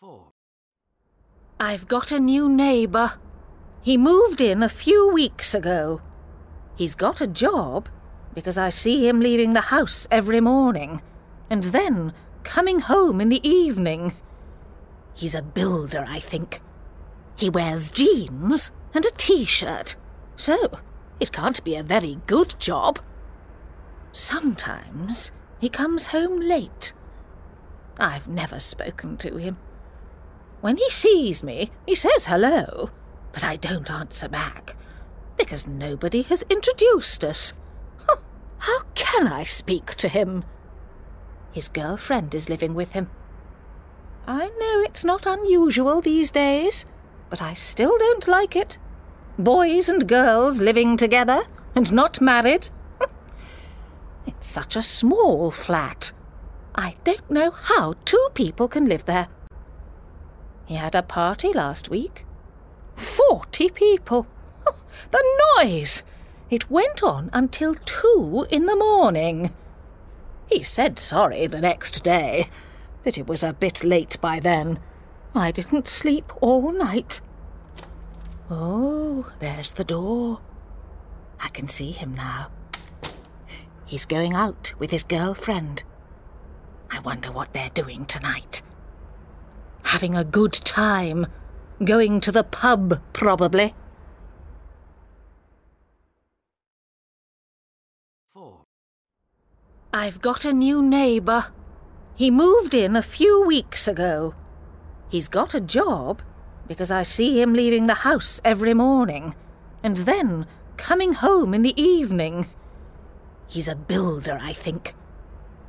Four. I've got a new neighbour. He moved in a few weeks ago. He's got a job because I see him leaving the house every morning and then coming home in the evening. He's a builder, I think. He wears jeans and a t shirt, so it can't be a very good job. Sometimes he comes home late. I've never spoken to him. When he sees me, he says hello, but I don't answer back because nobody has introduced us. How can I speak to him? His girlfriend is living with him. I know it's not unusual these days, but I still don't like it. Boys and girls living together and not married. It's such a small flat. I don't know how two people can live there. He had a party last week. Forty people. The noise! It went on until two in the morning. He said sorry the next day, but it was a bit late by then. I didn't sleep all night. Oh, there's the door. I can see him now. He's going out with his girlfriend. I wonder what they're doing tonight. Having a good time. Going to the pub, probably. Four. I've got a new neighbour. He moved in a few weeks ago. He's got a job because I see him leaving the house every morning and then coming home in the evening. He's a builder, I think.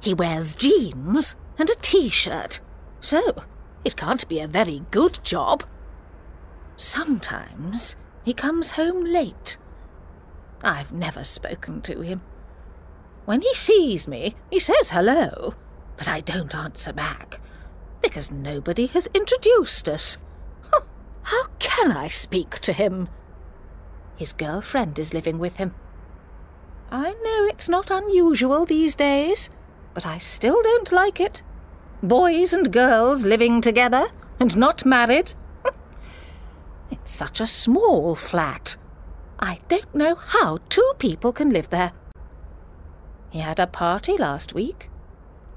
He wears jeans and a t shirt, so it can't be a very good job. Sometimes he comes home late. I've never spoken to him. When he sees me, he says hello, but I don't answer back because nobody has introduced us. Huh, How can I speak to him? His girlfriend is living with him. I know it's not unusual these days, but I still don't like it. Boys and girls living together and not married. It's such a small flat. I don't know how two people can live there. He had a party last week.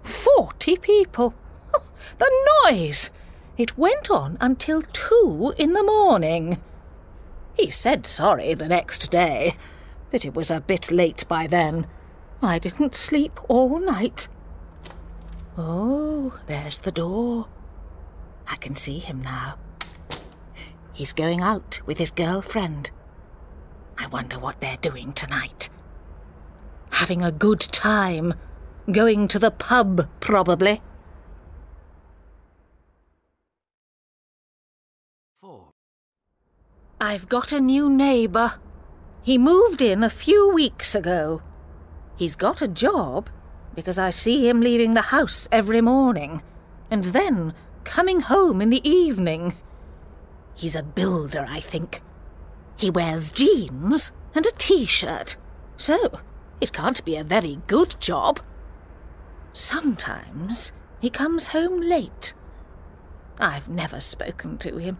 Forty people. The noise! It went on until two in the morning. He said sorry the next day, but it was a bit late by then. I didn't sleep all night. Oh, there's the door. I can see him now. He's going out with his girlfriend. I wonder what they're doing tonight. Having a good time. Going to the pub, probably. Four. I've got a new neighbour. He moved in a few weeks ago. He's got a job because I see him leaving the house every morning and then coming home in the evening. He's a builder, I think. He wears jeans and a t shirt, so it can't be a very good job. Sometimes he comes home late. I've never spoken to him.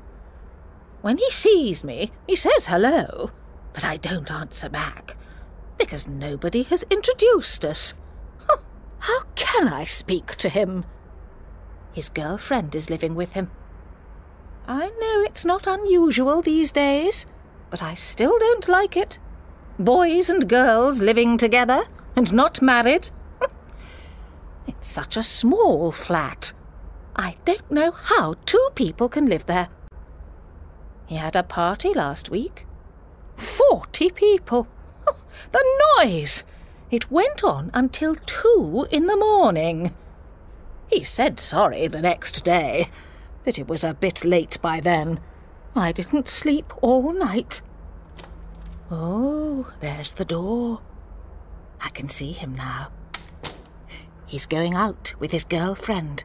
When he sees me, he says hello, but I don't answer back because nobody has introduced us. How can I speak to him? His girlfriend is living with him. I know it's not unusual these days, but I still don't like it. Boys and girls living together and not married. It's such a small flat. I don't know how two people can live there. He had a party last week. Forty people. The noise! It went on until two in the morning. He said sorry the next day, but it was a bit late by then. I didn't sleep all night. Oh, there's the door. I can see him now. He's going out with his girlfriend.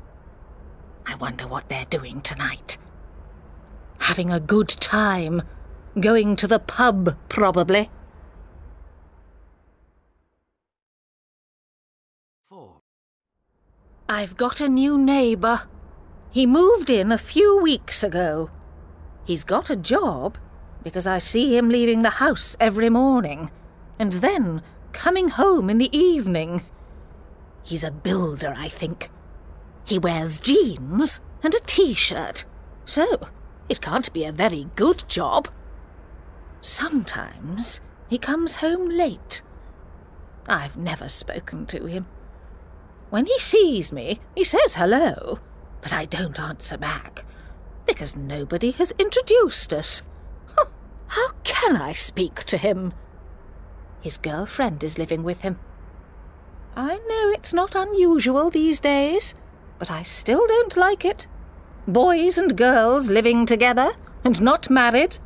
I wonder what they're doing tonight. Having a good time. Going to the pub, probably. Four. I've got a new neighbour. He moved in a few weeks ago. He's got a job because I see him leaving the house every morning and then coming home in the evening. He's a builder, I think. He wears jeans and a t shirt, so it can't be a very good job. Sometimes he comes home late. I've never spoken to him. When he sees me, he says hello, but I don't answer back because nobody has introduced us. How can I speak to him? His girlfriend is living with him. I know it's not unusual these days, but I still don't like it. Boys and girls living together and not married.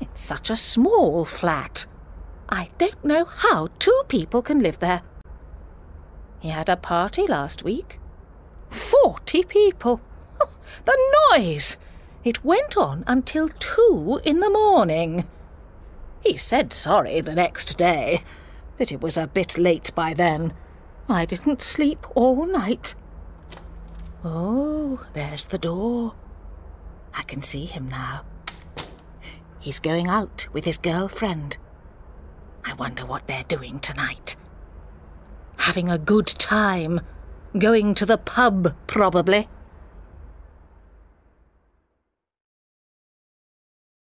it's such a small flat. I don't know how two people can live there. He had a party last week. Forty people. the noise! It went on until two in the morning. He said sorry the next day, but it was a bit late by then. I didn't sleep all night. Oh, there's the door. I can see him now. He's going out with his girlfriend. I wonder what they're doing tonight. Having a good time. Going to the pub, probably.